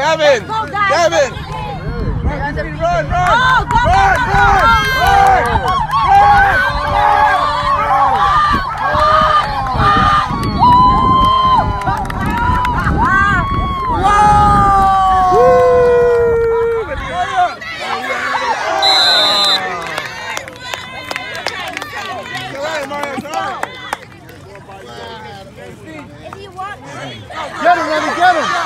go! Kevin! Go! Kevin! Run, Run, run! Oh, go, Run, go, run, go, go, If you want, Get him, Lenny, get him!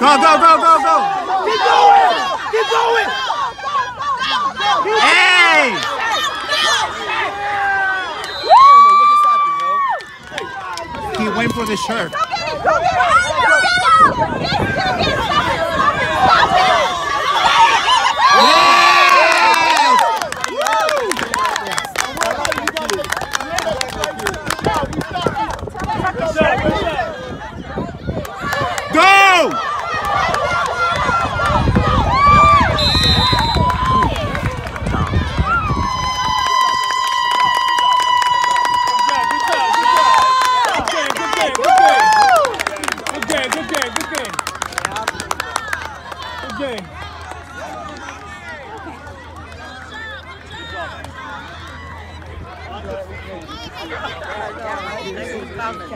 Go, go, go, go, go! Keep going! Keep going! Hey! Keep waiting for the shirt. Go! get him. Go get him. Go get him. Go! Good Dolphins,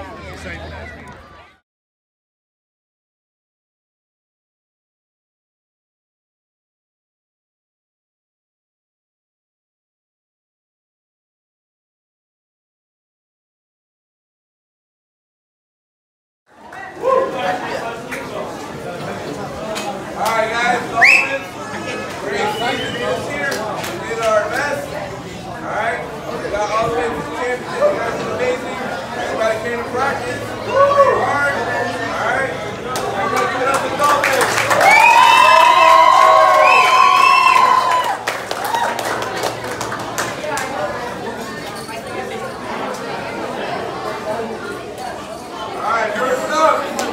we're excited. We did our best. Alright, we got all the way to the championship. You guys did amazing. Came to practice. Up to Dolphins. Alright, first up,